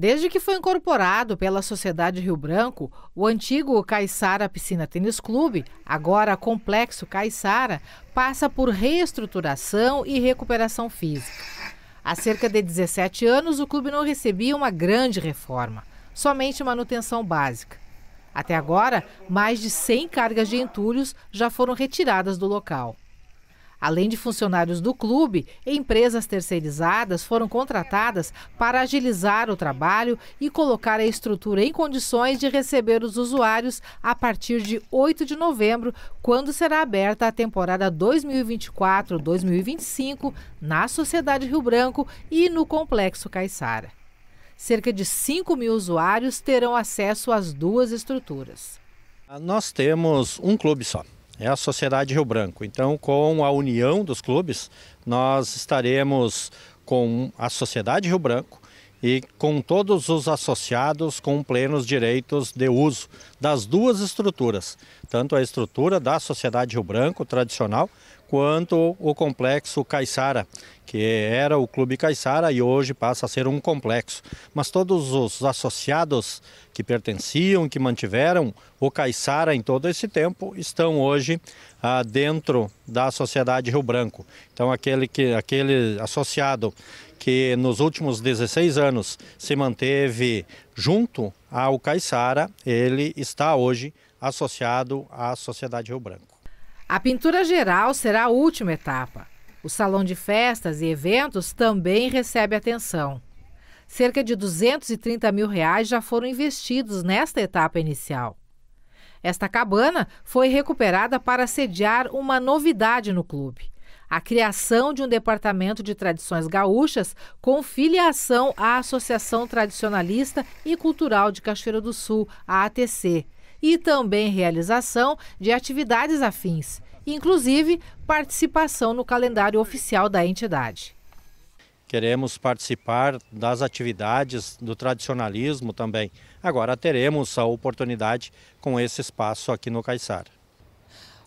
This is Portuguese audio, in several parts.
Desde que foi incorporado pela Sociedade Rio Branco, o antigo Caiçara Piscina Tênis Clube, agora Complexo Caiçara, passa por reestruturação e recuperação física. Há cerca de 17 anos, o clube não recebia uma grande reforma, somente manutenção básica. Até agora, mais de 100 cargas de entulhos já foram retiradas do local. Além de funcionários do clube, empresas terceirizadas foram contratadas para agilizar o trabalho e colocar a estrutura em condições de receber os usuários a partir de 8 de novembro, quando será aberta a temporada 2024-2025 na Sociedade Rio Branco e no Complexo Caiçara. Cerca de 5 mil usuários terão acesso às duas estruturas. Nós temos um clube só é a Sociedade Rio Branco. Então, com a união dos clubes, nós estaremos com a Sociedade Rio Branco e com todos os associados com plenos direitos de uso das duas estruturas, tanto a estrutura da Sociedade Rio Branco tradicional, quanto o complexo Caiçara, que era o Clube Caiçara e hoje passa a ser um complexo. Mas todos os associados que pertenciam, que mantiveram o Caiçara em todo esse tempo, estão hoje ah, dentro da Sociedade Rio Branco. Então aquele, que, aquele associado que nos últimos 16 anos se manteve junto ao Caiçara, ele está hoje associado à Sociedade Rio Branco. A pintura geral será a última etapa. O salão de festas e eventos também recebe atenção. Cerca de 230 mil reais já foram investidos nesta etapa inicial. Esta cabana foi recuperada para sediar uma novidade no clube: a criação de um departamento de tradições gaúchas com filiação à Associação Tradicionalista e Cultural de Cachoeira do Sul, a ATC e também realização de atividades afins, inclusive participação no calendário oficial da entidade. Queremos participar das atividades do tradicionalismo também. Agora teremos a oportunidade com esse espaço aqui no Caiçara.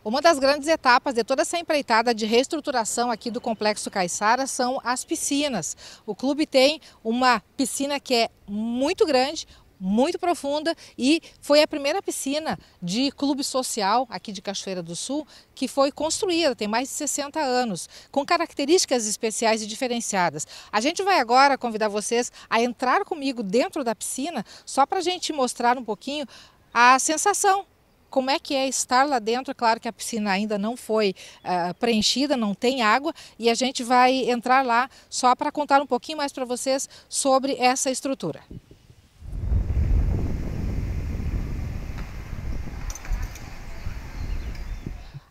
Uma das grandes etapas de toda essa empreitada de reestruturação aqui do Complexo Caiçara são as piscinas. O clube tem uma piscina que é muito grande, muito profunda e foi a primeira piscina de clube social aqui de Cachoeira do Sul que foi construída, tem mais de 60 anos, com características especiais e diferenciadas. A gente vai agora convidar vocês a entrar comigo dentro da piscina, só para a gente mostrar um pouquinho a sensação como é que é estar lá dentro. É claro que a piscina ainda não foi uh, preenchida, não tem água, e a gente vai entrar lá só para contar um pouquinho mais para vocês sobre essa estrutura.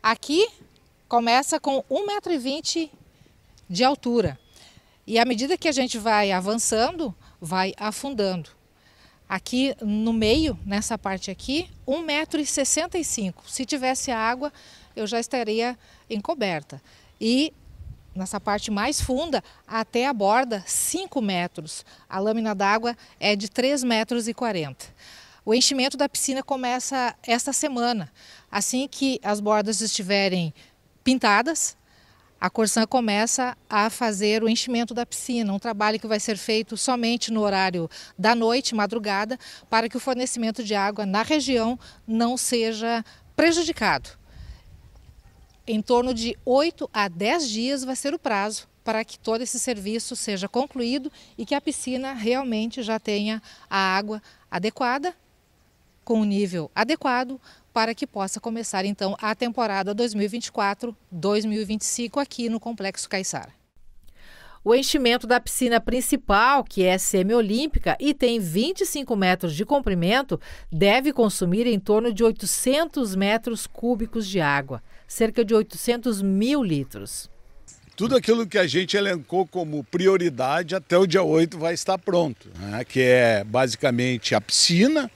Aqui começa com 1,20m de altura. E à medida que a gente vai avançando, vai afundando. Aqui no meio, nessa parte aqui, 1,65m. Se tivesse água, eu já estaria encoberta. E nessa parte mais funda, até a borda, 5 metros. A lâmina d'água é de 3,40 metros. 40. O enchimento da piscina começa esta semana. Assim que as bordas estiverem pintadas, a Corsan começa a fazer o enchimento da piscina, um trabalho que vai ser feito somente no horário da noite, madrugada, para que o fornecimento de água na região não seja prejudicado. Em torno de 8 a 10 dias vai ser o prazo para que todo esse serviço seja concluído e que a piscina realmente já tenha a água adequada com um nível adequado para que possa começar então a temporada 2024-2025 aqui no Complexo Caiçara. O enchimento da piscina principal, que é semiolímpica e tem 25 metros de comprimento, deve consumir em torno de 800 metros cúbicos de água, cerca de 800 mil litros. Tudo aquilo que a gente elencou como prioridade até o dia 8 vai estar pronto, né? que é basicamente a piscina,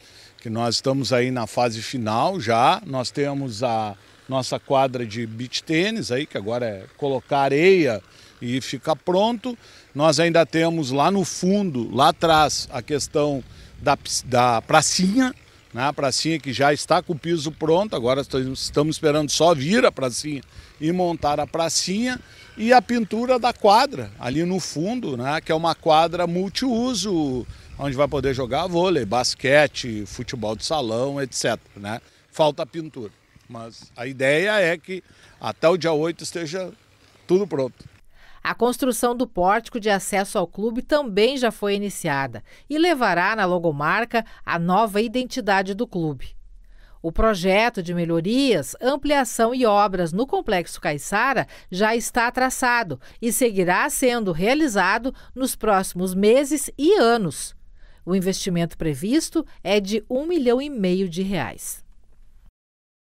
que nós estamos aí na fase final já. Nós temos a nossa quadra de beach tênis aí, que agora é colocar areia e ficar pronto. Nós ainda temos lá no fundo, lá atrás, a questão da, da pracinha, né? a pracinha que já está com o piso pronto, agora estamos esperando só vir a pracinha e montar a pracinha e a pintura da quadra ali no fundo, né? que é uma quadra multiuso, onde vai poder jogar vôlei, basquete, futebol de salão, etc. Né? Falta a pintura, mas a ideia é que até o dia 8 esteja tudo pronto. A construção do pórtico de acesso ao clube também já foi iniciada e levará na logomarca a nova identidade do clube. O projeto de melhorias, ampliação e obras no Complexo Caiçara já está traçado e seguirá sendo realizado nos próximos meses e anos. O investimento previsto é de um milhão e meio de reais.